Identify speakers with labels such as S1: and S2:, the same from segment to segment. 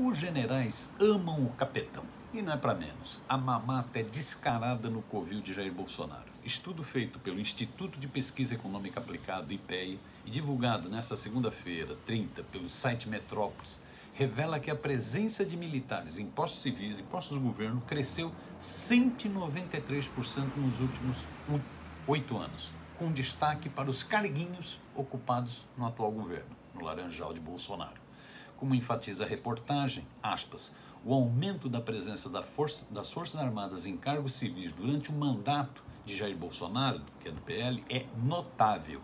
S1: Os generais amam o capetão. E não é para menos. A mamata é descarada no covil de Jair Bolsonaro. Estudo feito pelo Instituto de Pesquisa Econômica Aplicada, IPEA, e divulgado nesta segunda-feira, 30, pelo site Metrópolis, revela que a presença de militares em postos civis e postos do governo cresceu 193% nos últimos oito anos, com destaque para os carguinhos ocupados no atual governo, no Laranjal de Bolsonaro. Como enfatiza a reportagem, aspas, o aumento da presença da força, das Forças Armadas em cargos civis durante o mandato de Jair Bolsonaro, que é do PL, é notável.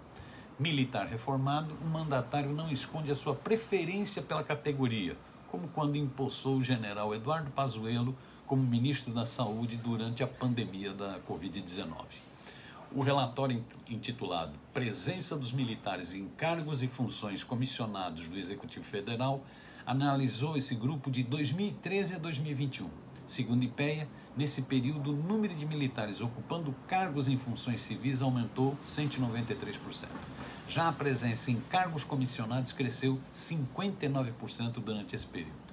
S1: Militar reformado, o mandatário não esconde a sua preferência pela categoria, como quando impulsou o general Eduardo Pazuello como ministro da Saúde durante a pandemia da Covid-19. O relatório intitulado Presença dos Militares em Cargos e Funções Comissionados do Executivo Federal analisou esse grupo de 2013 a 2021. Segundo IPEA, nesse período, o número de militares ocupando cargos em funções civis aumentou 193%. Já a presença em cargos comissionados cresceu 59% durante esse período.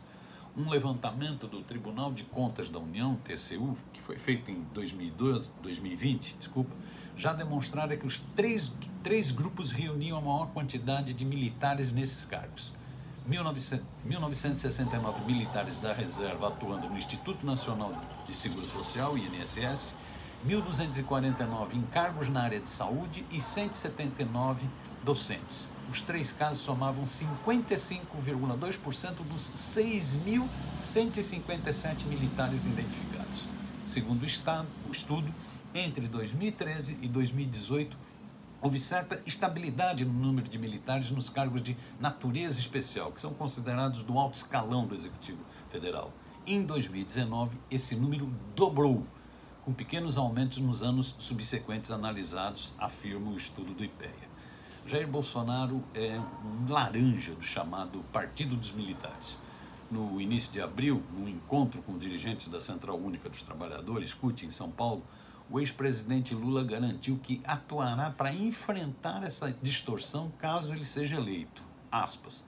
S1: Um levantamento do Tribunal de Contas da União, TCU, que foi feito em 2012, 2020, desculpa, já demonstrara que os três, três grupos reuniam a maior quantidade de militares nesses cargos. 1969 militares da reserva atuando no Instituto Nacional de Seguro Social, INSS, 1.249 encargos na área de saúde e 179 docentes. Os três casos somavam 55,2% dos 6.157 militares identificados. Segundo o, estado, o estudo, entre 2013 e 2018, houve certa estabilidade no número de militares nos cargos de natureza especial, que são considerados do alto escalão do Executivo Federal. Em 2019, esse número dobrou, com pequenos aumentos nos anos subsequentes analisados, afirma o estudo do IPEA. Jair Bolsonaro é um laranja do chamado Partido dos Militares. No início de abril, num encontro com dirigentes da Central Única dos Trabalhadores, CUT, em São Paulo, o ex-presidente Lula garantiu que atuará para enfrentar essa distorção caso ele seja eleito. Aspas.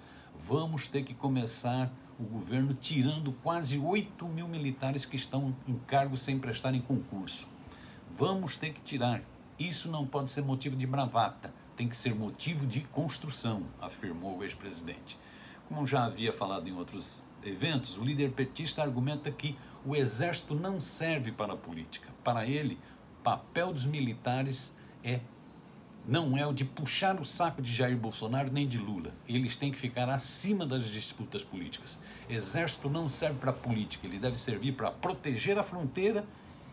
S1: Vamos ter que começar o governo tirando quase 8 mil militares que estão em cargos sem prestarem concurso. Vamos ter que tirar. Isso não pode ser motivo de bravata, tem que ser motivo de construção, afirmou o ex-presidente. Como já havia falado em outros eventos, o líder petista argumenta que o exército não serve para a política. Para ele, papel dos militares é não é o de puxar o saco de Jair Bolsonaro nem de Lula. Eles têm que ficar acima das disputas políticas. Exército não serve para política, ele deve servir para proteger a fronteira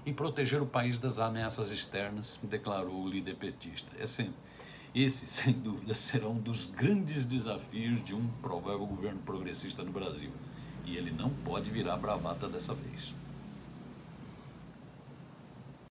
S1: e proteger o país das ameaças externas, declarou o líder petista. Esse, esse, sem dúvida, será um dos grandes desafios de um provável governo progressista no Brasil. E ele não pode virar bravata dessa vez.